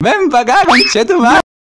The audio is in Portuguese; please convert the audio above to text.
Vem pagar, 20 é do mar.